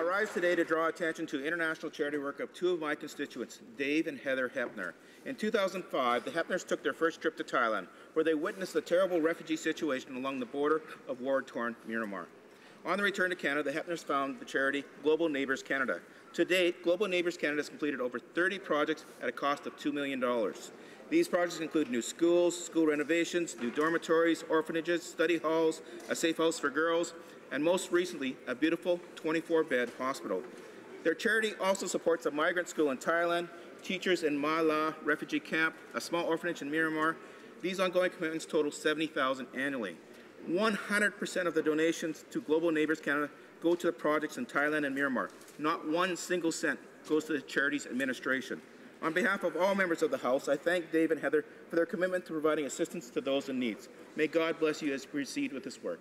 I rise today to draw attention to international charity work of two of my constituents, Dave and Heather Heppner. In 2005, the Heppners took their first trip to Thailand, where they witnessed the terrible refugee situation along the border of war-torn Myanmar. On the return to Canada, the Heppners found the charity Global Neighbours Canada. To date, Global Neighbours Canada has completed over 30 projects at a cost of $2 million. These projects include new schools, school renovations, new dormitories, orphanages, study halls, a safe house for girls, and most recently, a beautiful 24-bed hospital. Their charity also supports a migrant school in Thailand, teachers in Mae La refugee camp, a small orphanage in Myanmar. These ongoing commitments total 70,000 annually. 100% of the donations to Global Neighbours Canada go to the projects in Thailand and Myanmar. Not one single cent goes to the charity's administration. On behalf of all members of the House, I thank Dave and Heather for their commitment to providing assistance to those in need. May God bless you as you proceed with this work.